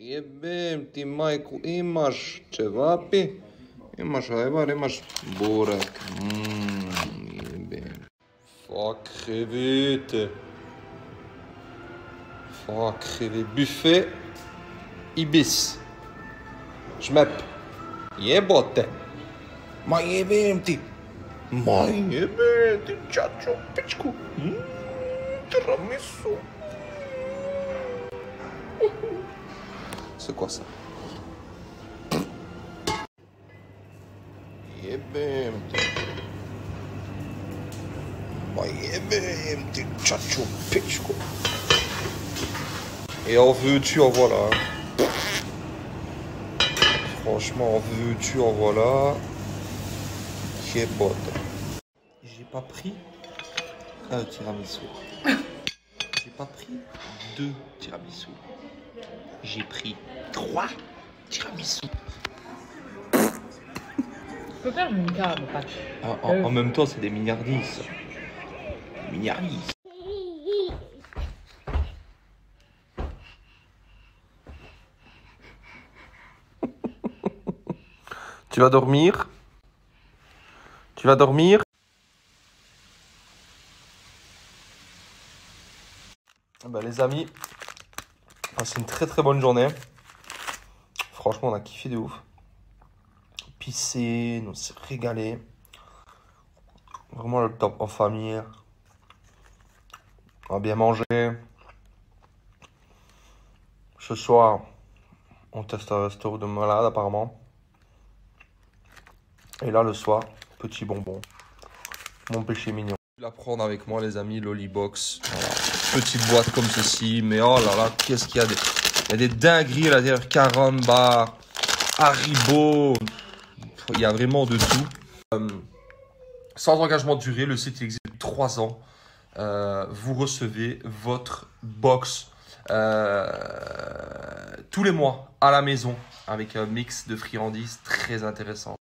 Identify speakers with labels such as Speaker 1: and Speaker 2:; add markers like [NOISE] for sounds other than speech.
Speaker 1: Jebem ti majku, imaš ćevapi, imaš ajvar, imaš burek. Mmm, jebem. Faut crever, Faut crever. Buffet Ibis. Žmep. Jebote. Ma jebem ti. Ma jebem ti, čačo, pičku. Mm, tiramisu. C'est quoi ça? Et en veux-tu, en voilà. Franchement, en veux-tu, en voilà. Jebote. J'ai pas pris un tiramisu. [LAUGHS] J'ai pas pris deux tiramisu. J'ai pris trois tiramisu.
Speaker 2: Je peux faire une carte, pas.
Speaker 1: En, en- en même temps, c'est des mignardises. Mignardises. [LAUGHS] Tu vas dormir? Tu vas dormir? Ah bah, Les amis, c'est une très très bonne journée. Franchement, on a kiffé de ouf. Pissé, on s'est régalé. Vraiment le top en famille. On a bien mangé. Ce soir, on teste un resto de malade apparemment. Et là, le soir, petit bonbon. Mon péché mignon. La prendre avec moi, les amis, Lollybox. Voilà. Petite boîte comme ceci. Mais oh là là, qu'est-ce qu'il y a des... Il y a des dingueries à l'intérieur. Caramba, Haribo. Il y a vraiment de tout. Euh, sans engagement de durée, le site existe depuis 3 ans. Euh, vous recevez votre box euh, tous les mois à la maison avec un mix de friandises très intéressant.